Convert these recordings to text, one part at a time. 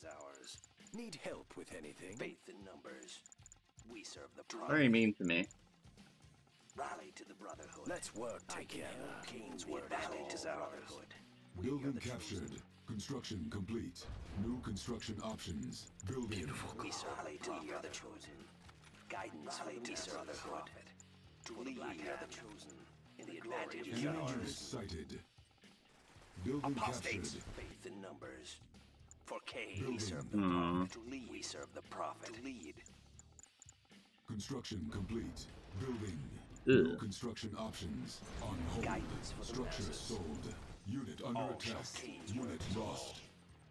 is ours. Need help with anything? Faith in numbers. We serve the Very prophet. mean to me. Rally to the brotherhood. Let's work together. Kane's word advantage is ours. We are Building captured. chosen. Construction complete. New construction options. Building. Beautiful. We serve Rally to we are the chosen. Guidance Rally to the brotherhood. To lead we are the chosen. In the advantage is Enemy ours. sighted. Building Apostates. captured. Faith in numbers. For Kane, we serve the hmm. prophet. To lead, we serve the prophet. To lead. Construction complete. Building. New Ugh. construction options. On hold. Guidance for the Structure masses. sold. Unit under All attack. Unit lost.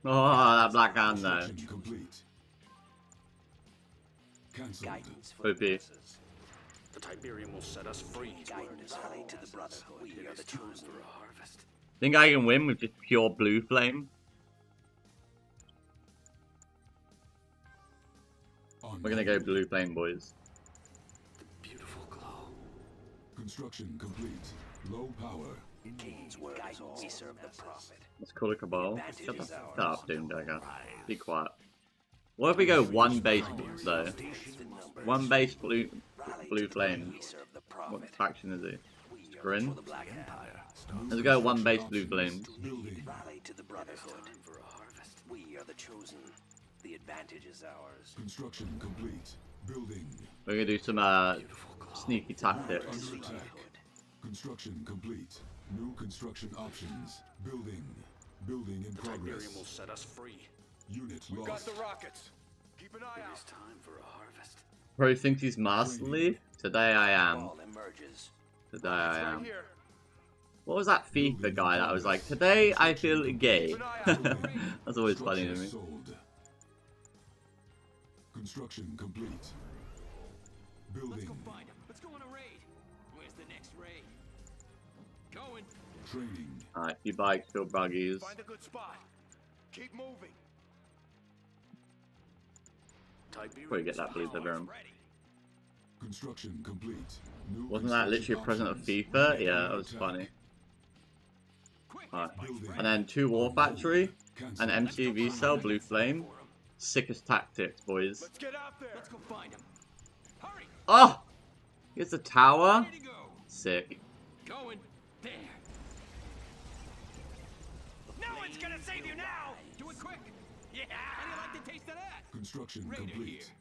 Oh, that black hand though. Construction complete. Cancelled. Guidance for OP. the masses. The Tiberium will set us free. Guidance rally to the brotherhood. We are the chosen for a harvest. Think I can win with just pure blue flame? We're gonna go blue flame, boys. Beautiful glow. Construction complete. Low power. Kane's word Guidance. We serve the prophet. Let's call a cabal. Shut the is fuck ours. up, Doomdagger. Be quiet. What if we go one base though? Faith. One base blue blue flame. We serve the What faction is it? Grin? for the Black Empire. Let's go one base blue flame. Rally to the brotherhood. for a harvest. We are the chosen. The advantage is ours. Construction complete. Building. We're gonna do some uh sneaky tactics. Under. Construction complete. New construction options. Building. Building in Tiberium will set us free. Unit Got lost. the rockets. Keep an eye It out. is time for a harvest. Bro thinks he's Masterleaf? Today I am. Today I am. What was that FIFA guy that was like, today I feel gay? That's always funny to me. Sold. Construction complete. Building. find him. Let's go on a raid. Where's the next raid? Going. Training. Alright, few bikes, few buggies. Find a good spot. Keep moving. Tiberium Probably get that blue it's Tiberium. ready. Construction complete. New Wasn't that literally a present of FIFA? Yeah, that was funny. Quick. Alright. And then two War Factory, Cancel. an MCV cell, Blue Flame. Sickest tactics, boys. Let's get out there. Let's go find him. Hurry. Oh! Here's the tower. To go. Sick. Going. There. No one's gonna save you now. Do it quick. Yeah. How do you like the taste of that? Construction Raider complete.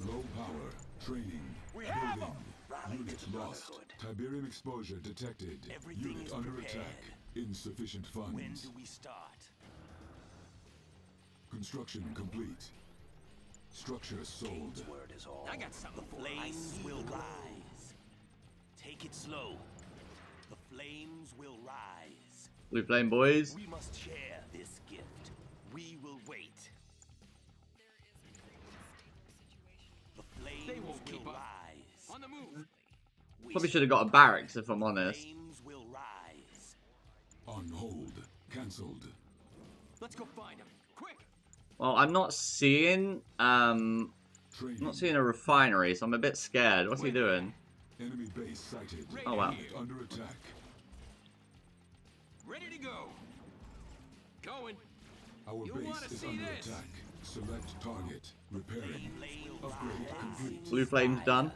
Low power. Training. We have Building. 'em. Rally Unit lost. Tiberium exposure detected. Everything Unit is under prepared. attack. Insufficient funds. When do we start? Construction complete. Structure sold. Kane's word is all. I got something The for you. flames will rise. Take it slow. The flames will rise. Blue Flame, boys. We must share this gift. We will wait. The flames They won't will keep up. rise. On the move. We Probably should have got a barracks if I'm honest. flames will rise. On hold. Cancelled. Let's go find him. Quick. Well, I'm not seeing, um, I'm not seeing a refinery, so I'm a bit scared. What's he doing? Enemy base sighted. Oh, wow. Under attack. Ready to go. Going. Our You base is see under this? attack. Select target. Repairing. Flame Upgrade complete. Blue Flame's done.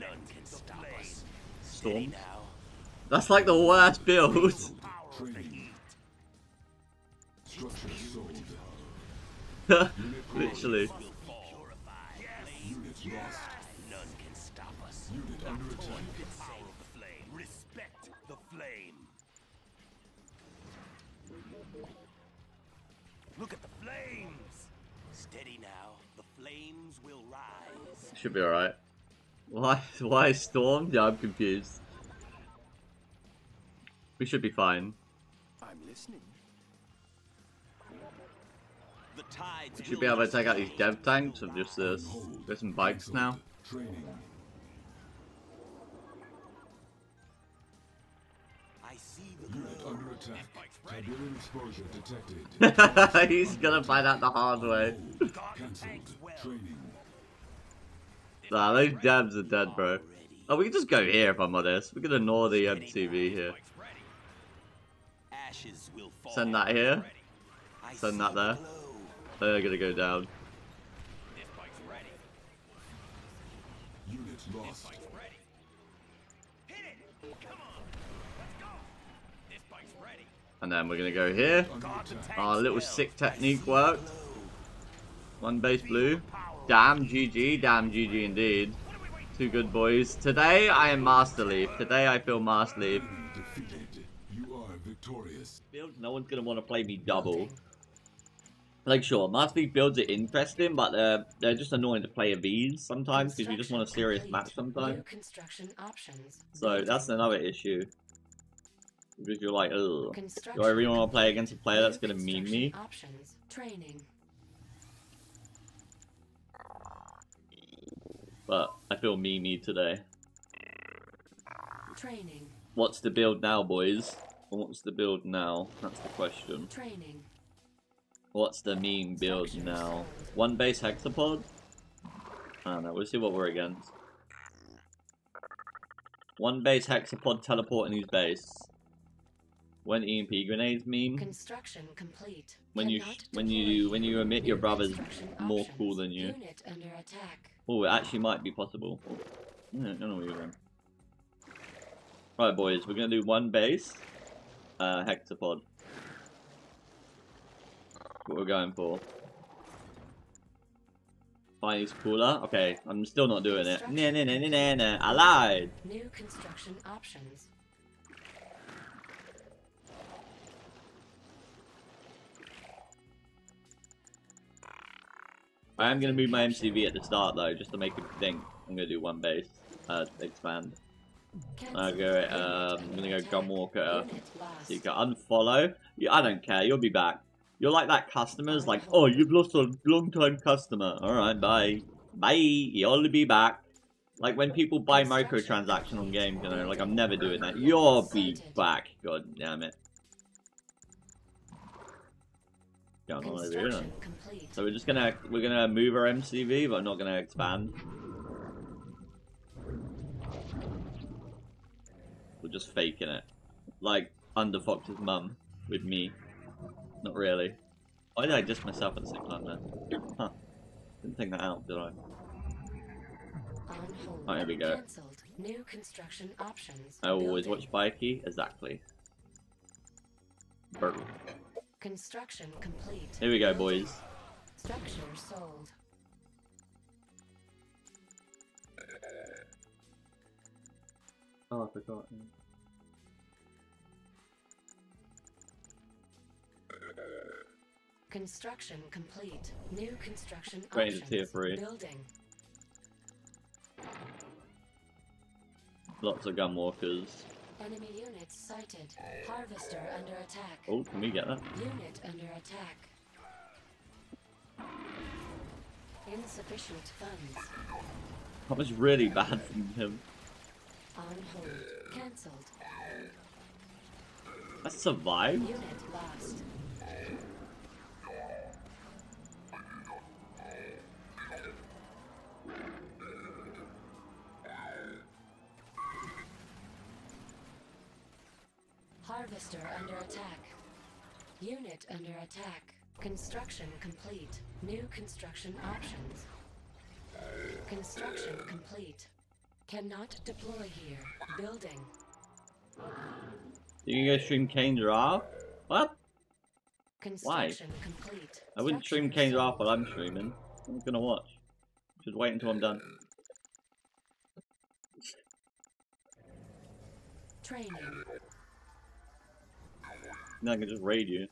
None can stop us. Storm. That's like the worst build. power of the Training. Heat. Structure sold. Literally. Unit lost. None can stop us. Unit under attack. Power of the flame. Respect the flame. Look at the flames. Steady now. The flames will rise. Should be alright. Why? Why Storm? Yeah, I'm confused. We should be fine. I'm listening. The tides We should be able to take out these dev tanks with just uh, this. hold. There's some bikes now. Training. I see the Unit under attack. Tiberium exposure detected. He's gonna find out the hard way. Nah, those devs are dead, bro. Oh, we can just go here if I'm honest. We can ignore the um, MCV here. Ashes will fall. Send that here. Send that there. They're gonna go down. This bike's ready. Unit lost. Bike's ready. Hit it! Come on! Let's go! This bike's ready. And then we're gonna go here. Our little sick technique worked. One base blue. Damn GG, damn GG indeed. Two good boys. Today I am Master Leaf. Today I feel Master Leaf. Defeated. You are victorious. Builds, no one's gonna want to play me double. Like sure, Master Leaf builds are interesting, but they're they're just annoying to play a V's sometimes because you just want a serious match sometimes. New construction options. So that's another issue. Because you're like, ugh. Do I really want to play against a player that's gonna meme me? Options. Training. But I feel memey today. Training. What's the build now, boys? What's the build now? That's the question. Training. What's the meme build now? One base hexapod? I don't know, we'll see what we're against. One base hexapod teleporting his base. When EMP grenades meme? Construction complete. When you when you when you admit your brother's more options. cool than you. Unit under attack. Oh, it actually might be possible. Yeah, I don't know where you're going. Right, boys, we're gonna do one base, uh, hexapod. What we're going for. Find cooler. Okay, I'm still not doing it. Nah, nah, nah, nah, nah. I lied. New construction options. I am gonna move my MCV at the start though, just to make it think. I'm gonna do one base, uh, expand. I'll go, um, I'm gonna go under Gunwalker. So you can unfollow. Yeah, I don't care. You'll be back. You're like that customer's like, oh, you've lost a long time customer. All right, bye, bye. You'll be back. Like when people buy microtransaction on games, you know, like I'm never doing that. You'll be back. God damn it. Going on over here. Then. So we're just gonna we're gonna move our MCV, but I'm not gonna expand. We're just faking it, like under Fox's mum with me. Not really. Why did I diss myself at the same time then? Huh? Didn't think that out, did I? On. Oh, here we go. New construction options. I always Building. watch Spikey. Exactly. Burp. Construction complete. Here we go, boys. Structure sold. Oh, I forgot. Construction complete. New construction Right into options. tier three. Building. Lots of gun walkers. Enemy units sighted. Harvester under attack. Oh, can we get that? Unit under attack. Insufficient funds. That was really bad from him. On hold. Cancelled. I survived. Unit lost. Harvester under attack. Unit under attack. Construction complete. New construction options. Construction complete. Cannot deploy here. Building. You can go stream Kane Giraffe? What? Construction complete. I wouldn't stream Structure Kane sold. Giraffe while I'm streaming. I'm gonna watch. Just wait until I'm done. Training. Then I can just raid you.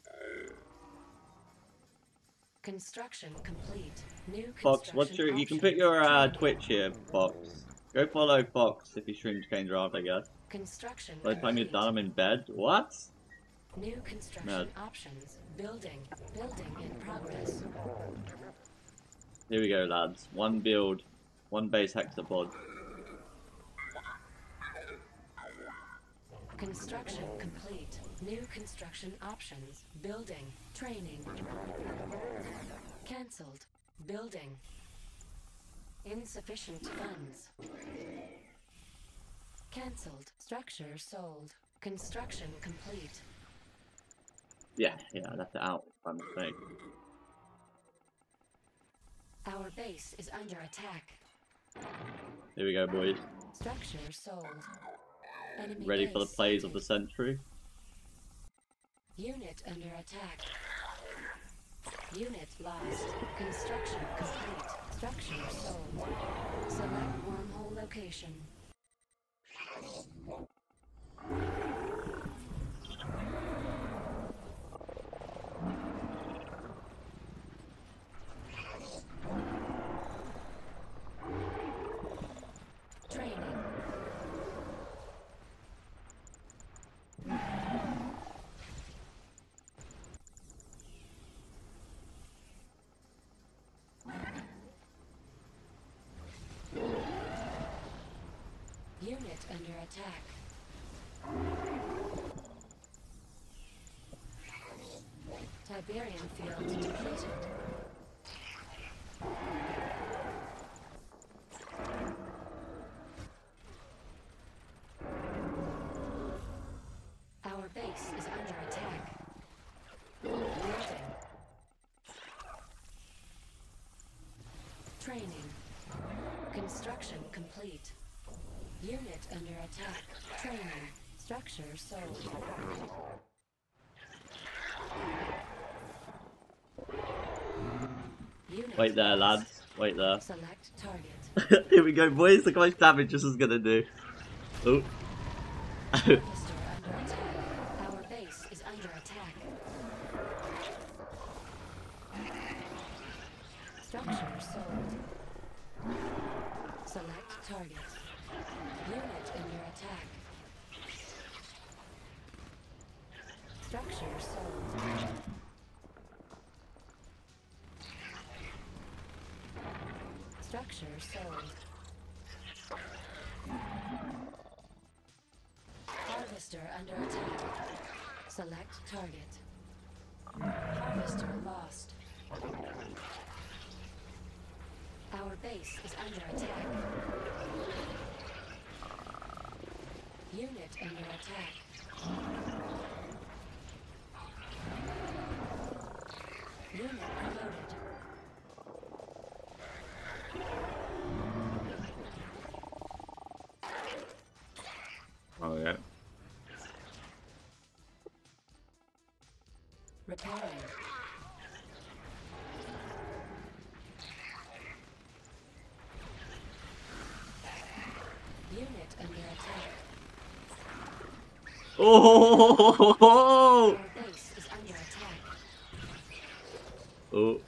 Construction complete. New Fox, what's your? You can put your uh, Twitch here, Fox. Go follow Fox if he streams Kane Giraffe, I guess. Construction By the time you're done, I'm in bed. What? New construction No. options. Building. Building in progress. Here we go, lads. One build, one base hexapod. Construction complete. New construction options. Building. Training. Cancelled. Building. Insufficient funds. Cancelled. Structure sold. Construction complete. Yeah, yeah, I left it out by mistake. Our base is under attack. Here we go, boys. Structure sold. Enemy Ready for the plays of the century? Unit under attack. Unit lost. Construction complete. Structure sold. Select wormhole location. Training. Under attack. Tiberium field depleted. Our base is under attack. Building. Training. Construction complete. Unit under attack. Training. Structure sold. Unit Wait there, lads. Wait there. Select target. Here we go, boys. Look how much damage this is gonna do. Oh. Harvester under attack. Our base is under attack. Structure sold. Select target. Unit under attack. Structure sold. Structure sold. Harvester under attack. Select target. Harvester lost. Our base is under attack. Unit under attack. Unit promoted. Oh Oh! Oh.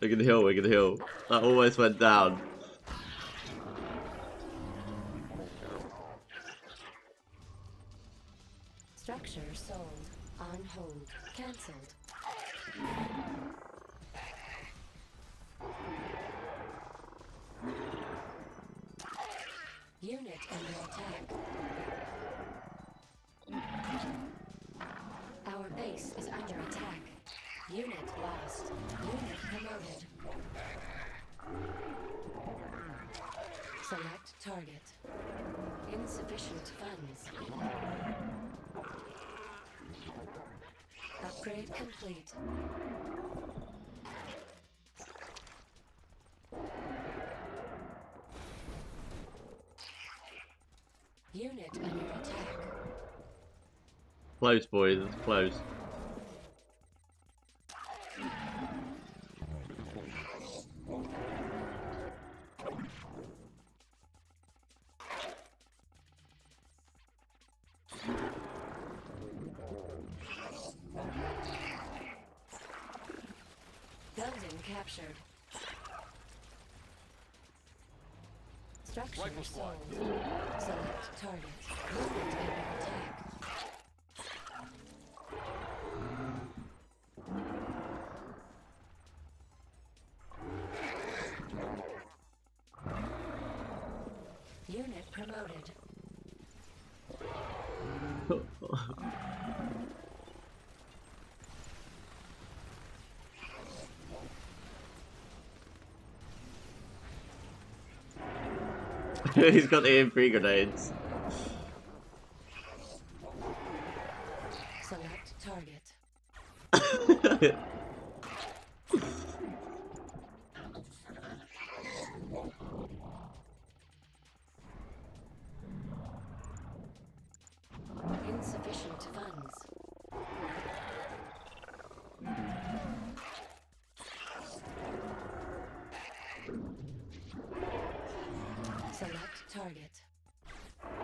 Look at the hill, look at the hill. That almost went down. Select target. Insufficient funds. Upgrade complete. Unit under attack. Close, boys, it's close. Rifle squad. Select target. He's got the EMP grenades.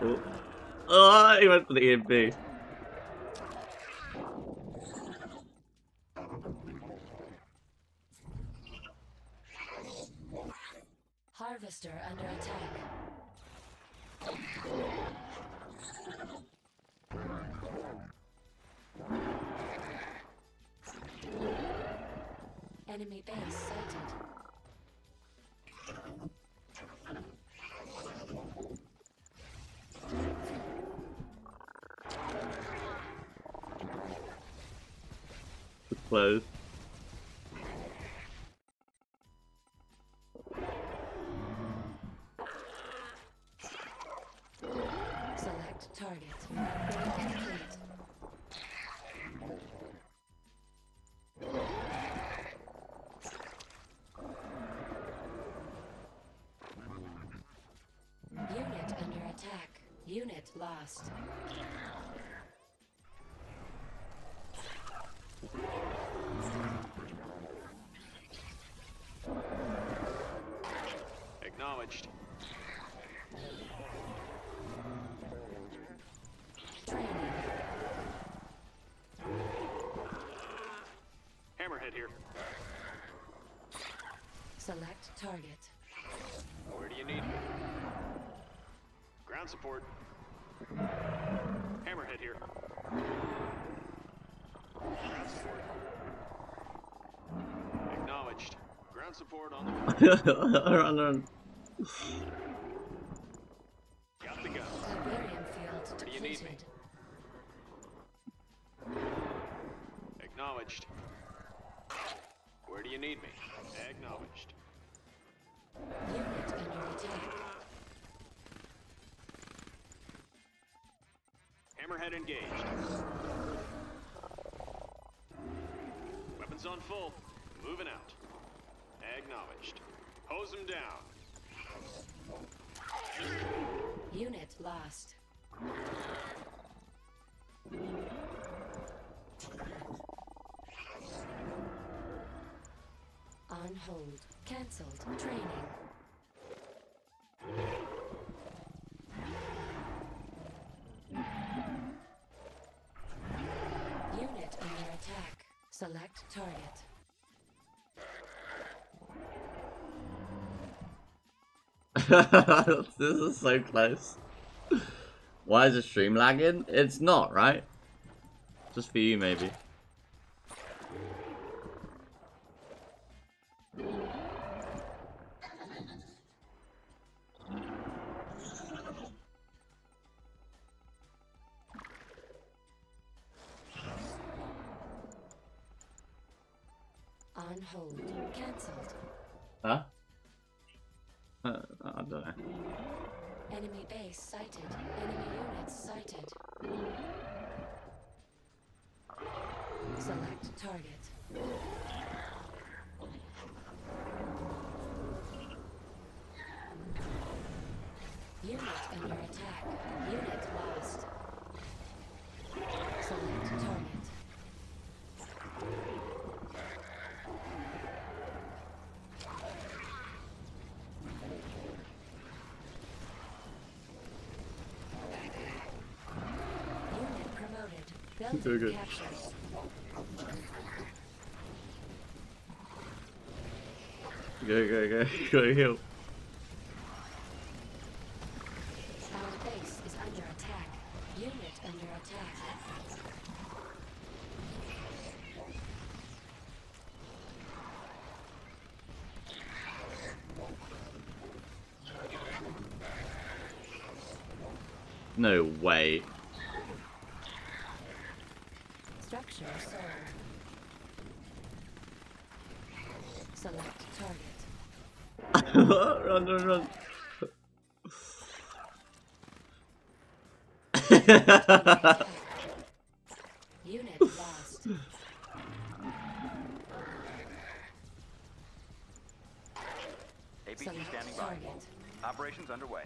Oh. he went for the EMP. Unit under attack. Unit lost. Acknowledged. Training. Hammerhead here. Select target. Where do you need me? Ground support. Hammerhead here. Ground support. Acknowledged. Ground support on the way. run, run. Got the gun. Tiberium field do you need me? Acknowledged. Do you need me? Acknowledged. Unit under attack. Hammerhead engaged. Weapons on full. Moving out. Acknowledged. Hose them down. Unit lost. Hold. Cancelled. Training. Unit under attack. Select target. this is so close. Why is the stream lagging? It's not, right? Just for you, maybe. Very good. go, go, go heal. Our base is under attack. Unit under attack. No way. Structure sold. Select target. run, run, run. Unit lost. ABT standing by. Operations underway.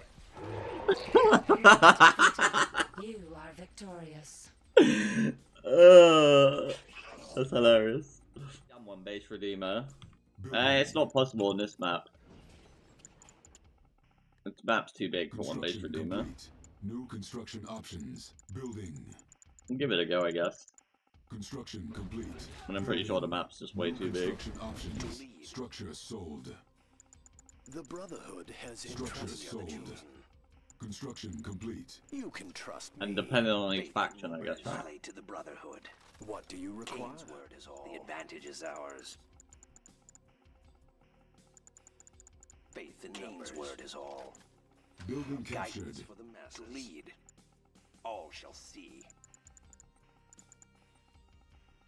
you are victorious. Uh, that's hilarious. Damn one base redeemer. Building. Eh, it's not possible on this map. This map's too big for one base Construction redeemer. complete. New construction options. Building. I'll give it a go, I guess. Construction complete. And I'm pretty sure the map's just way New too big. Construction options. Structure sold. The Brotherhood has Structure entrusted the sold. Chosen. Construction complete. You can trust me. And depending on each faction, I guess, right? Rally to the Brotherhood. What do you require? Kane's word is all. The advantage is ours. Faith in Kane's word is all. Building captured. Guidance for the masses. Lead. All shall see.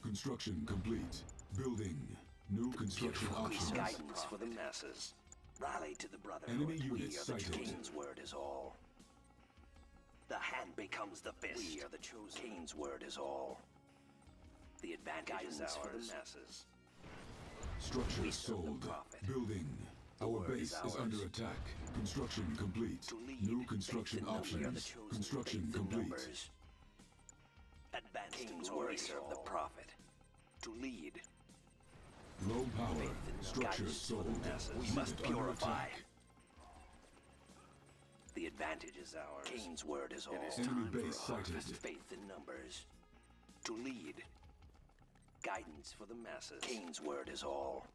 Construction complete. Building. New construction Beautiful options. guidance for the masses. Rally to the Brotherhood. Enemy we are the sighted. Kane's word is all. The hand becomes the fist. We are the chosen. Kane's word is all. The advantage is ours. for the masses. Structure We sold. Building. Our base is is under attack. Construction complete. New construction in number. We are the options. Construction complete. numbers. Advance Kane's word we serve the prophet. To lead. Low power. Faith Structure guidance for the sold. We must purify. attack. The advantage is ours. Kane's word is all. Enemy base sighted. Faith in numbers. To lead. Guidance for the masses. Kane's word is all.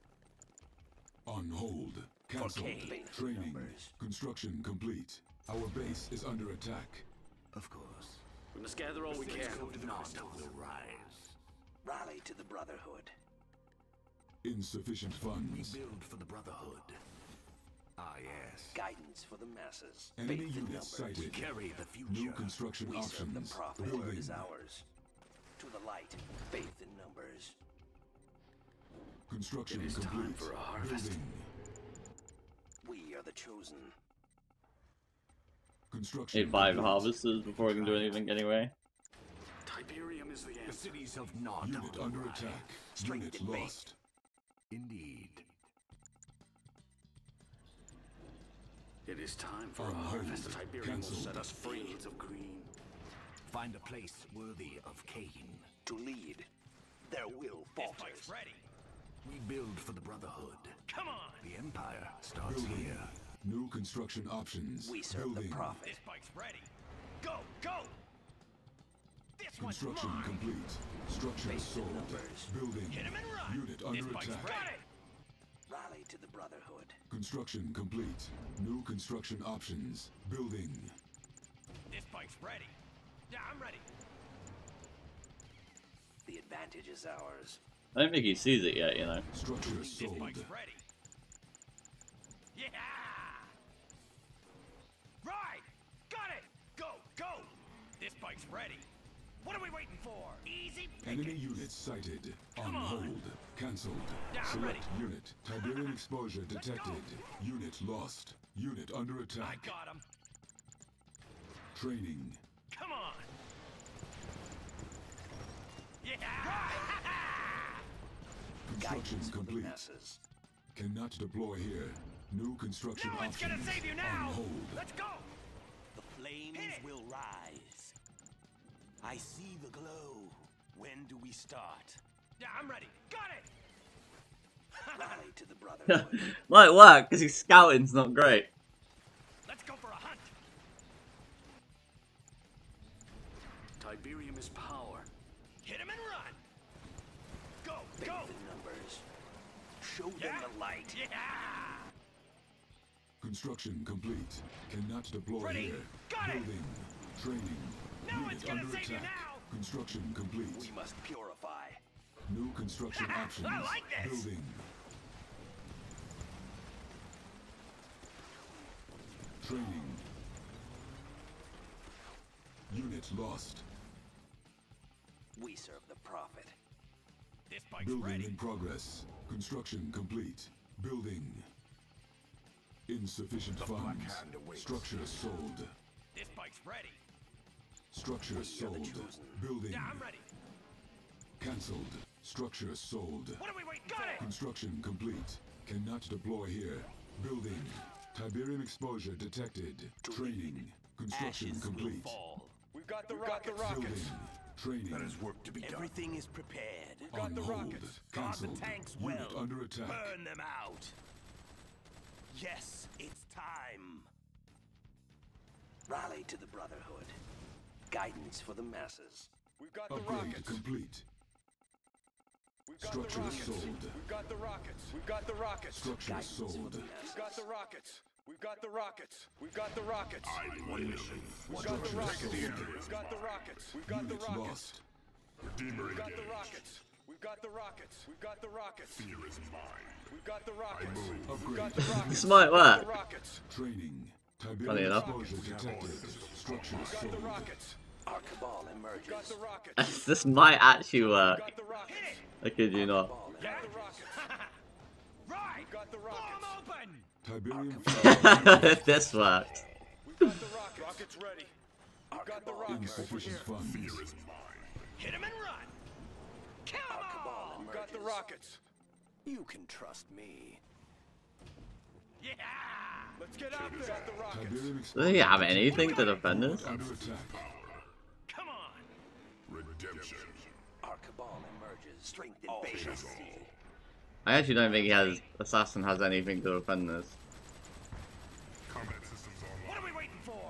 On hold. Cancelled. Training. numbers. Construction complete. Our base is under attack. Of course. We must gather all we can. If not, we'll rise. Rally to the Brotherhood. Insufficient funds. Build for the Brotherhood. Ah, yes. Guidance for the masses. Enemy Faith in units numbers. sighted. Carry the future. New construction We serve the options. prophet. The word Building. is ours. To the light. Faith in numbers. Construction It is time complete. for a harvest. Building. We are the chosen. Construction Need five complete. harvesters before I can do anything anyway. Tiberium is the The cities of Nod Unit under attack. Strength Unit lost. Indeed. It is time for On a hold. harvest. Tiberium will set us free. Fields of green. Find a place worthy of Kane. To lead. Their will falters. ready. We build for the Brotherhood. Come on! The Empire starts Building. here. New construction options. We serve Building. the prophet. This bike's ready. Go, go! This Construction complete. Structure Faith sold. numbers. Building. Hit 'em and run. Unit under attack. Got it! Rally to the Brotherhood. Construction complete. New construction options. Building. This bike's ready. Yeah, I'm ready. The advantage is ours. I don't think he sees it yet, you know. Structure sold. ready. Yeah! Right! Got it! Go, go! This bike's ready. Enemy pickings. unit sighted. On Come on. hold. Cancelled. Yeah, Select ready. unit. Tiberium exposure detected. Unit lost. Unit under attack. I attack. got him. Training. Come on. Yeah! Construction Guidance for the complete. Cannot deploy here. New construction no one's options. gonna save you now! On hold. Let's go! The flames will rise. I see the glow. When do we start? Yeah, I'm ready. Got it! Rally to the Brotherhood. Might work, because his scouting's not great. Let's go for a hunt. Tiberium is power. Hit him and run. Go, Faith go. in numbers. Show them the light. Yeah. Construction complete. Cannot deploy Ready. here. Got it. Training. No Unit one's gonna under save you attack. now. Construction complete. We must purify. New construction ah, I options. like this. Building. Training. Unit lost. We serve the prophet. This bike's Building ready. in progress. Construction complete. Building. Insufficient funds. Hand. Structure sold. This bike's ready. Structure We are the sold. Building. Yeah, I'm ready. Cancelled. Structure sold. What are we waiting Got it! Construction complete. Cannot deploy here. Building. Tiberium exposure detected. Training. Construction Ashes will complete. fall. We've got the We've got rockets. the rockets. Building. Training. There is work to be done. Everything is prepared. got On the hold. rockets. Guard the Cancelled. tanks Unit well. under attack. Burn them out. Yes, it's time. Rally to the Brotherhood. Guidance for the masses. We've got the rockets. complete. We've got Structure the rockets. sold. We've got the rockets. We've got the rockets. Structure Guidance for sold. the We've got the rockets. We've got the rockets. We've got the rockets. One mission. We've got the Structure rockets. We've got the rockets. We've got the rockets. Redeemer We've got the rockets. We've got the rockets. We've got the rockets. Fear is mine. We've got the rockets. We've got the rockets. This might work. Training. Funny Tiberium enough. exposure detected. Structure We've got the sold. rockets. Our cabal We've got emerges. the rockets. this might actually work. We've got the rockets. I kid you not. Cabal We've got the rockets. Right. We've got the Blow 'em rockets. open. Tiberium this worked. The rockets. Rockets ready. Our We've got the cabal rockets. insufficient funds. Fear is mine. Hit 'em and run. Kill 'em Our all. cabal got the rockets. You can trust me. Yeah. Let's get out there. We've the rockets. Does he have anything to defend us? Come on. Redemption. Our cabal emerges. Strength All and patience. I actually don't think he has assassin has anything to defend this. Combat systems What are we waiting for?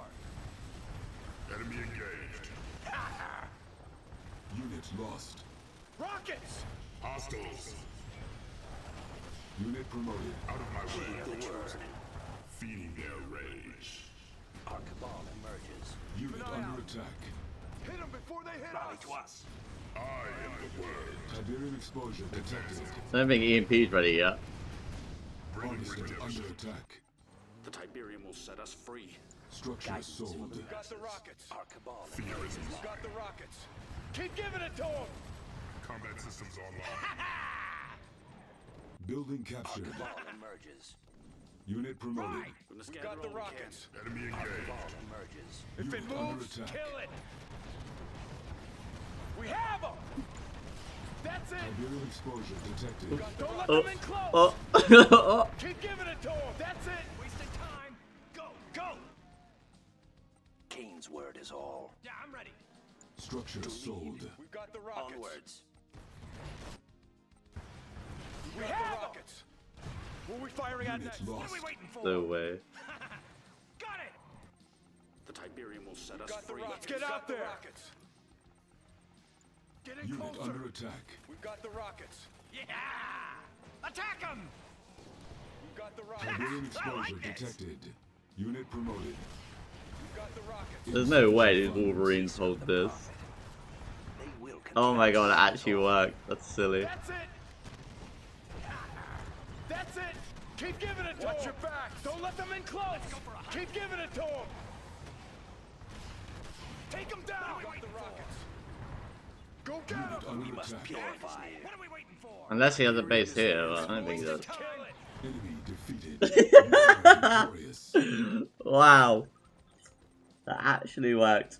Enemy engaged. Units lost. Rockets. Hostiles. Unit promoted. Out of my way. The chosen. Feeding their rage. Our cabal emerges. Unit under attack. Hit them before they hit Rally us. to us. I am the word. Tiberium exposure detected. I don't think EMP's ready yet. Bringing Harvester under attack. The Tiberium will set us free. Structure Guidance for sold. the Got the rockets. Our cabal Fear is emerges. We've got the rockets. Keep giving it to them. Combat systems online. Building captured. cabal emerges. Unit promoted. From the We've got the Scandiron camp. rockets. Enemy engaged. cabal emerges. If Unit under moves, attack. kill it. We have them. That's it. Tiberium exposure detected. Don't let Oh, them in close. oh, oh. Keep giving it to them. That's it. Wasting time. Go. Go. Kane's word is all. Yeah, I'm ready. Structure sold. We've got the rockets. Onwards. We have the rockets. What are we firing at Unit next? What are we waiting for? No way. Got it. The Tiberium will set us Got the free. rockets. Get Got out the there. rockets. Get in Unit closer. under attack. We've got the rockets. Yeah. Attack them. We've got the rockets. Tiberium I exposure like detected. Unit promoted. We've got the rockets. There's no way these Wolverines hold this. Oh my god, it actually worked. That's silly. That's it. That's it. Keep giving it to Watch your back. Don't let them in close. Keep giving it to them. Take them down. Got the. Go get Unit them. under Must attack. purify. What are we waiting for? Unless he has a base here, but I don't think he does. Kill it. Enemy defeated. You are victorious. Wow. That actually worked.